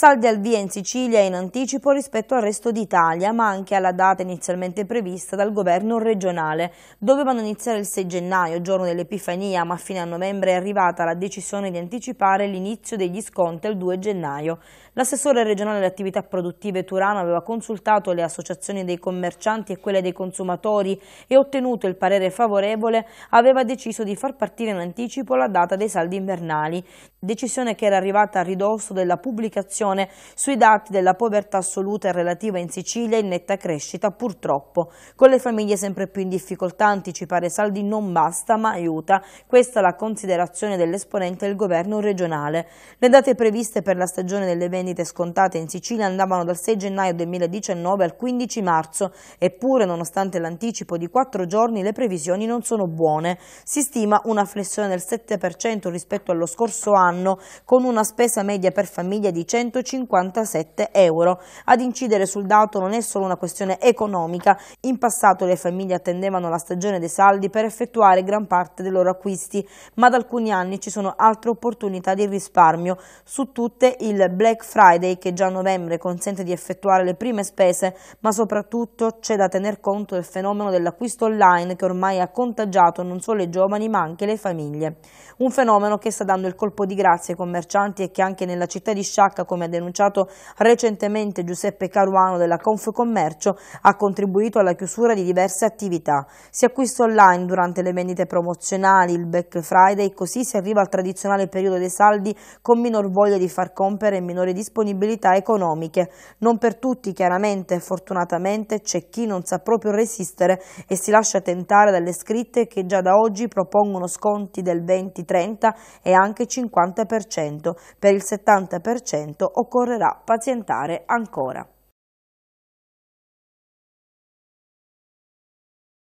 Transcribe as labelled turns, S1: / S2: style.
S1: Saldi al via in Sicilia in anticipo rispetto al resto d'Italia, ma anche alla data inizialmente prevista dal governo regionale. Dovevano iniziare il 6 gennaio, giorno dell'Epifania, ma a fine novembre è arrivata la decisione di anticipare l'inizio degli sconti al 2 gennaio. L'assessore regionale alle attività produttive Turano aveva consultato le associazioni dei commercianti e quelle dei consumatori e ottenuto il parere favorevole, aveva deciso di far partire in anticipo la data dei saldi invernali, decisione che era arrivata a ridosso della pubblicazione sui dati della povertà assoluta e relativa in Sicilia in netta crescita purtroppo. Con le famiglie sempre più in difficoltà anticipare saldi non basta ma aiuta, questa è la considerazione dell'esponente del governo regionale. Le date previste per la stagione delle vendite scontate in Sicilia andavano dal 6 gennaio 2019 al 15 marzo, eppure nonostante l'anticipo di quattro giorni le previsioni non sono buone. Si stima una flessione del 7% rispetto allo scorso anno, con una spesa media per famiglia di 157 euro. Ad incidere sul dato non è solo una questione economica, in passato le famiglie attendevano la stagione dei saldi per effettuare gran parte dei loro acquisti, ma da alcuni anni ci sono altre opportunità di risparmio, su tutte il Black Friday che già a novembre consente di effettuare le prime spese, ma soprattutto c'è da tener conto del fenomeno dell'acquisto online che ormai ha contagiato non solo i giovani ma anche le famiglie. Un fenomeno che sta dando il colpo di grazia ai commercianti e che anche nella città di Sciacca, come ha denunciato recentemente Giuseppe Caruano della Confcommercio, ha contribuito alla chiusura di diverse attività. Si acquista online durante le vendite promozionali, il Black Friday, così si arriva al tradizionale periodo dei saldi con minor voglia di far compere e minore disponibilità economiche. Non per tutti, chiaramente, fortunatamente, c'è chi non sa proprio resistere e si lascia tentare dalle scritte che già da oggi propongono sconti del 20-30 e anche 50%. Per il 70% occorrerà pazientare ancora.